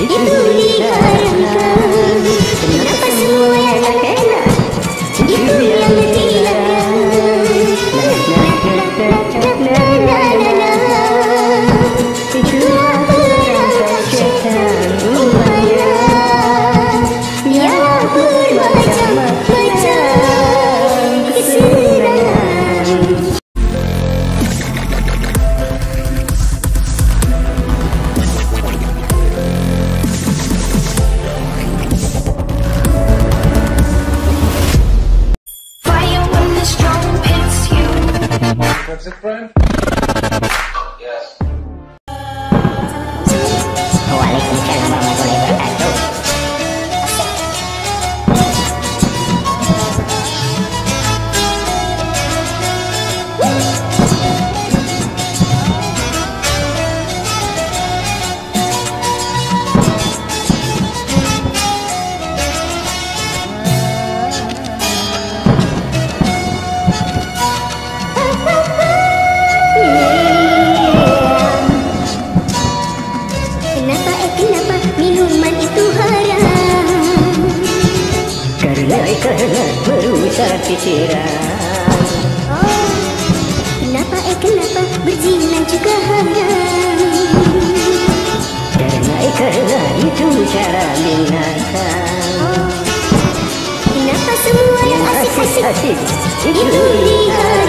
itu What's it, Brian? Kenapa eh kenapa minuman itu haram? Karena karena merusak pikiran Oh, kenapa eh kenapa berzina juga haram? Karena karena itu cara binatang Kenapa semua yang asik-asik Asik itu diharamkan?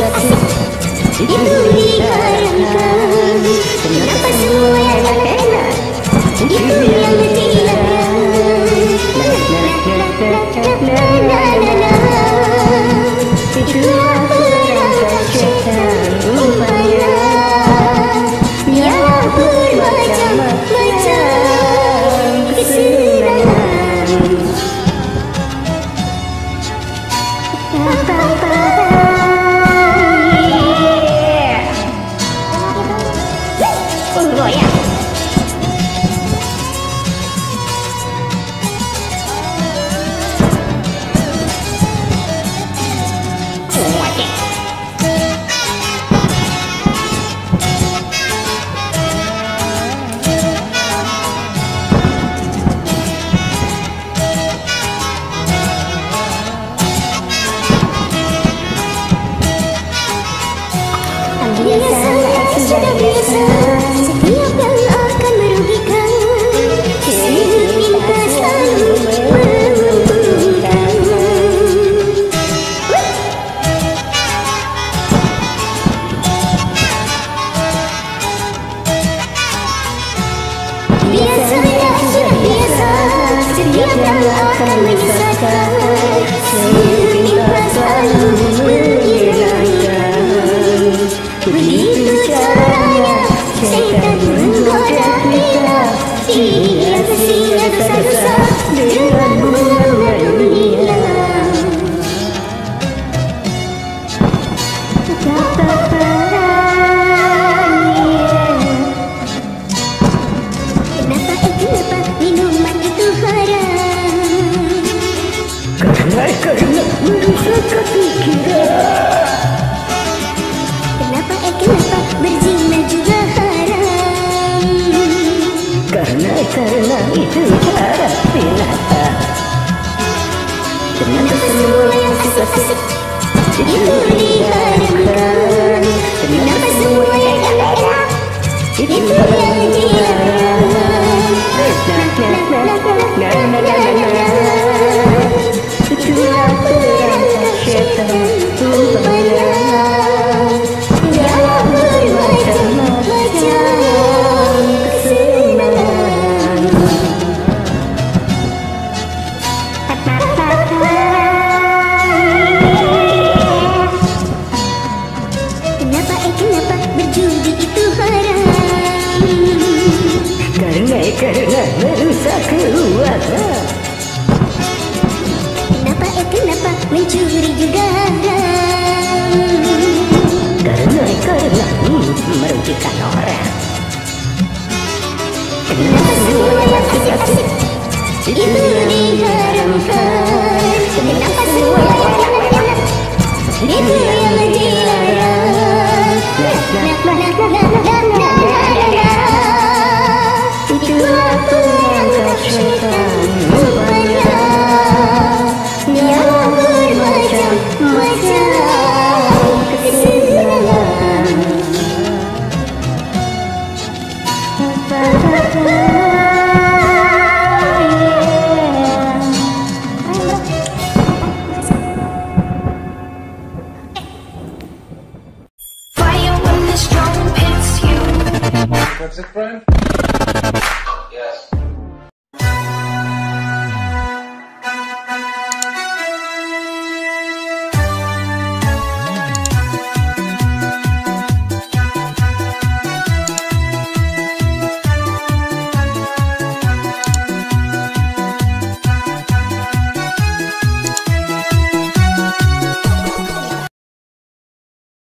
Semua yang Karena karena merusak pikiran Kenapa eh kenapa berzina juga haram? Karena karena itu binatang Kenapa semua yang Itu diharamkan? Kenapa semua yang Itu yang Kenapa eh kenapa mencuri juga Karena karena merugikan Kenapa kenapa Yes.